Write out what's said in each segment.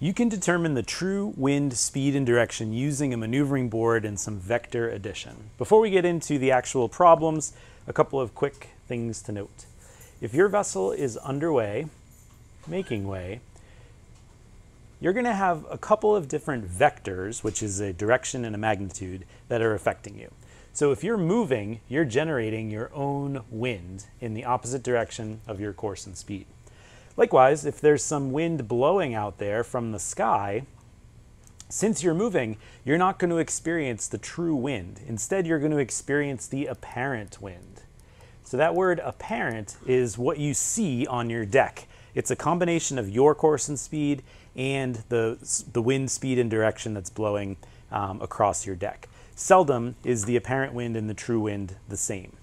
You can determine the true wind speed and direction using a maneuvering board and some vector addition. Before we get into the actual problems, a couple of quick things to note. If your vessel is underway, making way, you're going to have a couple of different vectors, which is a direction and a magnitude, that are affecting you. So if you're moving, you're generating your own wind in the opposite direction of your course and speed. Likewise, if there's some wind blowing out there from the sky, since you're moving, you're not going to experience the true wind. Instead, you're going to experience the apparent wind. So that word apparent is what you see on your deck. It's a combination of your course and speed and the, the wind speed and direction that's blowing um, across your deck. Seldom is the apparent wind and the true wind the same.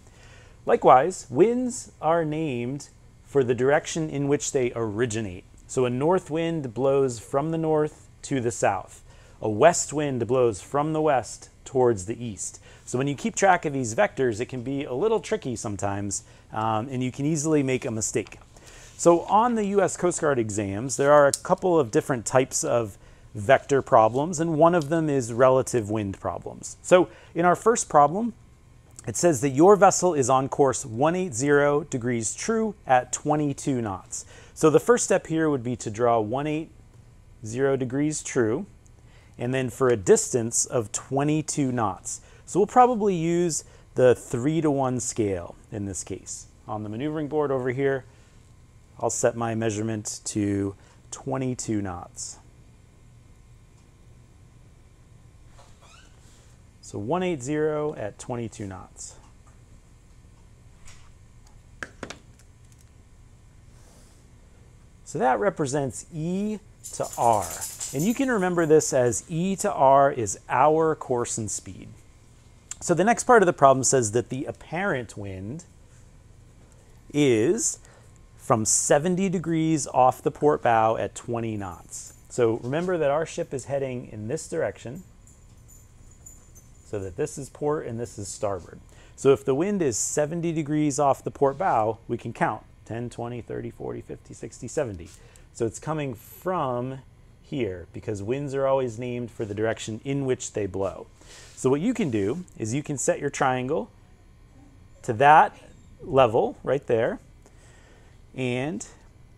Likewise, winds are named for the direction in which they originate. So a north wind blows from the north to the south. A west wind blows from the west towards the east. So when you keep track of these vectors, it can be a little tricky sometimes, um, and you can easily make a mistake. So on the U.S. Coast Guard exams, there are a couple of different types of vector problems, and one of them is relative wind problems. So in our first problem, it says that your vessel is on course 180 degrees true at 22 knots. So the first step here would be to draw 180 degrees true, and then for a distance of 22 knots. So we'll probably use the 3 to 1 scale in this case. On the maneuvering board over here, I'll set my measurement to 22 knots. So 180 at 22 knots. So that represents E to R. And you can remember this as E to R is our course and speed. So the next part of the problem says that the apparent wind is from 70 degrees off the port bow at 20 knots. So remember that our ship is heading in this direction so that this is port and this is starboard. So if the wind is 70 degrees off the port bow, we can count 10, 20, 30, 40, 50, 60, 70. So it's coming from here because winds are always named for the direction in which they blow. So what you can do is you can set your triangle to that level right there and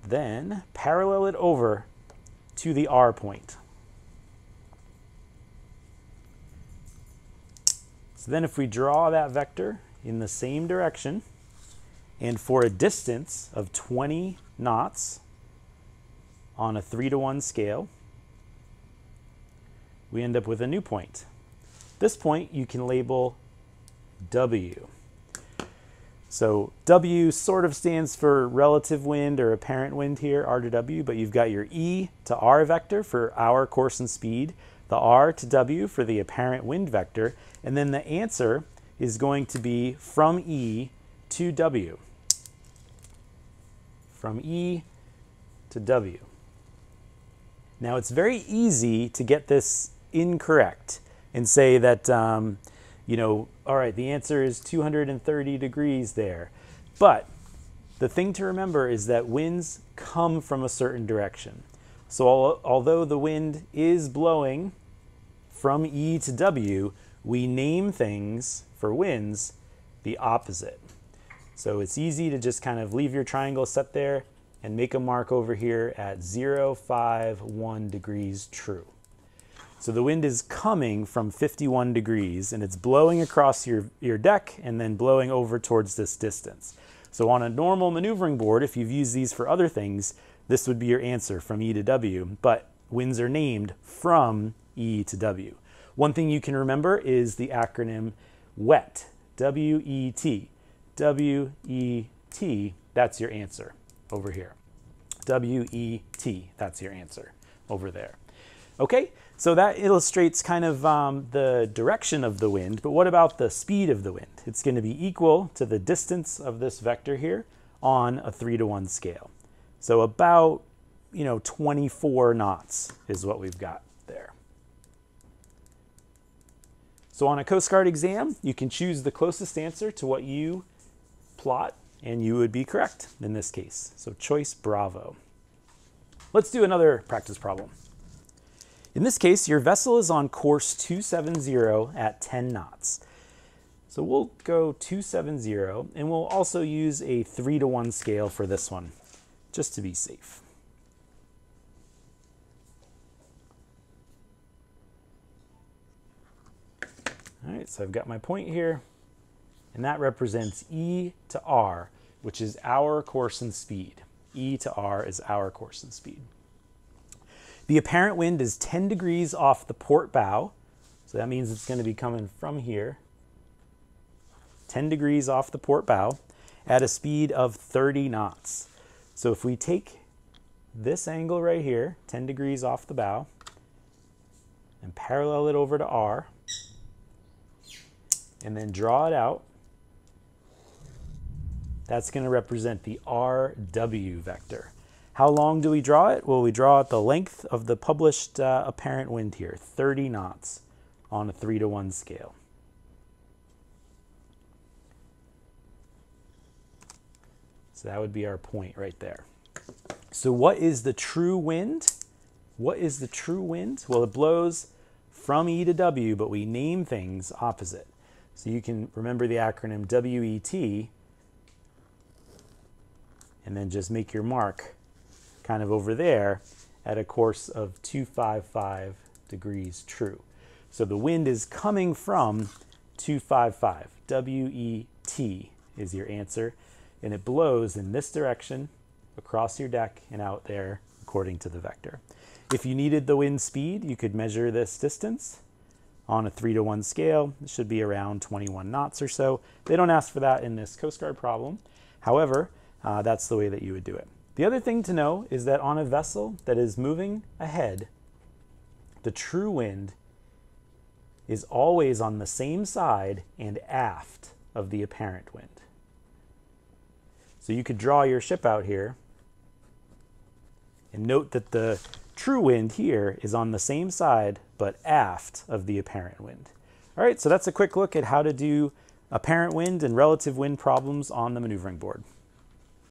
then parallel it over to the R point. So then if we draw that vector in the same direction and for a distance of 20 knots on a 3 to 1 scale, we end up with a new point. This point you can label W. So W sort of stands for relative wind or apparent wind here, R to W, but you've got your E to R vector for our course and speed, the R to W for the apparent wind vector, and then the answer is going to be from E to W. From E to W. Now it's very easy to get this incorrect and say that, um, you know, all right, the answer is 230 degrees there. But the thing to remember is that winds come from a certain direction. So although the wind is blowing from E to W, we name things for winds the opposite. So it's easy to just kind of leave your triangle set there and make a mark over here at 0, 5, 1 degrees true. So the wind is coming from 51 degrees and it's blowing across your, your deck and then blowing over towards this distance. So on a normal maneuvering board, if you've used these for other things, this would be your answer from E to W, but winds are named from E to W. One thing you can remember is the acronym WET, W-E-T. W-E-T, that's your answer over here. W-E-T, that's your answer over there. Okay, so that illustrates kind of um, the direction of the wind, but what about the speed of the wind? It's going to be equal to the distance of this vector here on a 3 to 1 scale. So about, you know, 24 knots is what we've got there. So on a Coast Guard exam, you can choose the closest answer to what you plot, and you would be correct in this case. So choice bravo. Let's do another practice problem. In this case, your vessel is on course 270 at 10 knots. So we'll go 270 and we'll also use a 3 to 1 scale for this one just to be safe. All right, so I've got my point here, and that represents E to R, which is our course and speed. E to R is our course and speed. The apparent wind is 10 degrees off the port bow, so that means it's going to be coming from here, 10 degrees off the port bow, at a speed of 30 knots. So if we take this angle right here, 10 degrees off the bow, and parallel it over to R, and then draw it out. That's going to represent the RW vector. How long do we draw it? Well, we draw it the length of the published uh, apparent wind here, 30 knots on a 3 to 1 scale. So that would be our point right there. So what is the true wind? What is the true wind? Well, it blows from E to W, but we name things opposite. So you can remember the acronym WET and then just make your mark kind of over there at a course of 255 degrees true. So the wind is coming from 255. W-E-T is your answer. And it blows in this direction across your deck and out there according to the vector. If you needed the wind speed, you could measure this distance on a 3 to 1 scale. It should be around 21 knots or so. They don't ask for that in this Coast Guard problem. However, uh, that's the way that you would do it. The other thing to know is that on a vessel that is moving ahead, the true wind is always on the same side and aft of the apparent wind. So you could draw your ship out here and note that the true wind here is on the same side but aft of the apparent wind. All right, so that's a quick look at how to do apparent wind and relative wind problems on the maneuvering board.